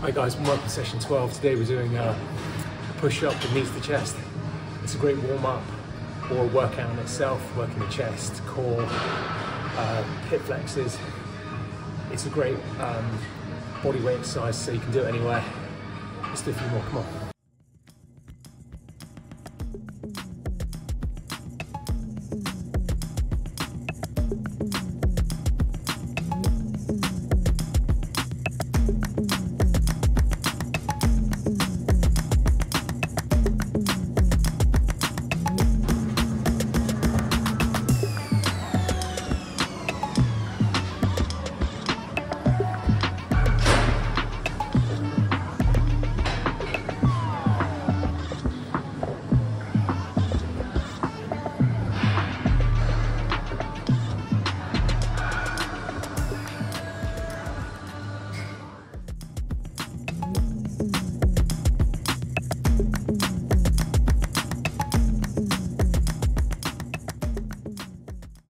Hi guys, welcome to session 12. Today we're doing uh, a push-up beneath the chest. It's a great warm-up or workout in itself, working the chest, core, uh, hip flexors. It's a great um, body weight exercise so you can do it anywhere. Let's do a few more, come on.